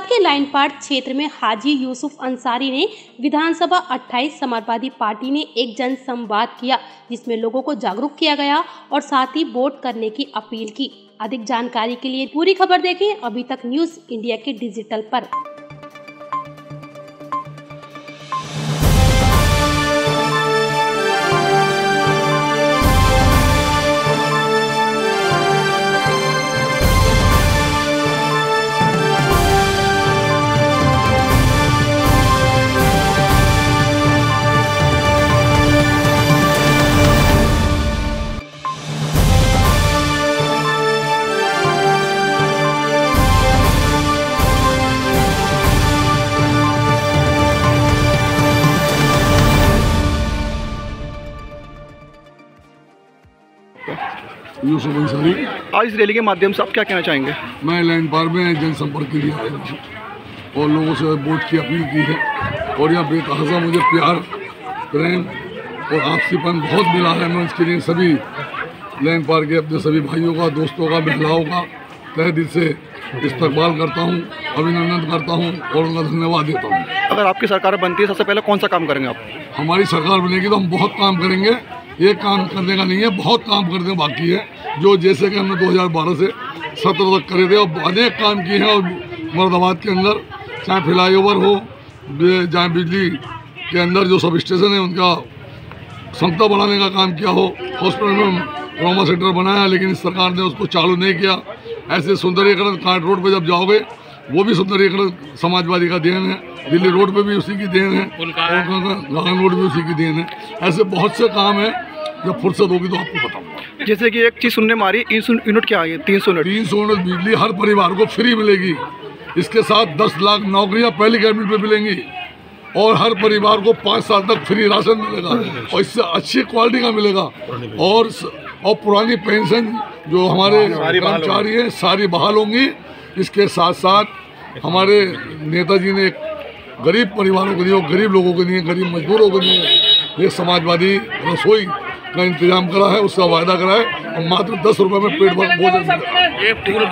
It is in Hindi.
मुरादाबाद के लाइन पार्ट क्षेत्र में हाजी यूसुफ अंसारी ने विधानसभा 28 समाजवादी पार्टी ने एक जनसंवाद किया, जिसमें लोगों को जागरूक किया गया और साथ ही वोट करने की अपील की। अधिक जानकारी के लिए पूरी खबर देखें अभी तक न्यूज़ इंडिया के डिजिटल पर। यूसुफ अंसारी। आज इस रैली के माध्यम से आप क्या कहना चाहेंगे? मैं लैंड पार में जनसंपर्क के लिए आया हूँ। और लोगों से वोट की अपील की है। और यहाँ बेतहाजा मुझे प्यार प्रेम और आपसीपन बहुत मिला है। मैं उसके लिए सभी लैंड पार के अपने सभी भाइयों का दोस्तों का महिलाओं का तह दिल से इस्तकबाल करता हूँ अभिनंदन करता हूँ और उनका धन्यवाद देता हूँ। अगर आपकी सरकार बनती है सबसे पहले कौन सा काम करेंगे आप? हमारी सरकार बनेगी तो हम बहुत काम करेंगे। एक काम करने का नहीं है, बहुत काम करने बाकी है, जो जैसे कि हमने 2012 से सत्रह तक करे थे और अनेक काम किए हैं, और मुरादाबाद के अंदर, चाहे फ्लाई ओवर हो चाहे बिजली के अंदर जो सब स्टेशन है, उनका क्षमता बढ़ाने का काम किया हो, हॉस्पिटल में ट्रामा सेंटर बनाया, लेकिन सरकार ने उसको चालू नहीं किया। ऐसे सुंदरीकरण कांट रोड पर जब जाओगे वो भी सुंदरीकरण समाजवादी का देन है। दिल्ली रोड पे भी उसी की देन है। और गाँव रोड भी उसी की देन है। ऐसे बहुत से काम है जब फुर्सत होगी तो आपको बताऊँगा। जैसे कि एक चीज़ सुनने में आ रही है यूनिट क्या है? तीन सौ यूनिट। तीन सौ यूनिट बिजली हर परिवार को फ्री मिलेगी। इसके साथ दस लाख नौकरियाँ पहली कैबिनेट में मिलेंगी। और हर परिवार को पाँच साल तक फ्री राशन मिलेगा। और इससे अच्छी क्वालिटी का मिलेगा। और और पुरानी पेंशन जो हमारे कर्मचारी हैं सारी बहाल होंगी। इसके साथ साथ हमारे नेताजी ने गरीब परिवारों के लिए, गरीब लोगों के लिए, गरीब मजदूरों के लिए ये समाजवादी रसोई का इंतज़ाम करा है, उसका वायदा करा है और मात्र दस रुपये में पेट भर भोजन मिलेगा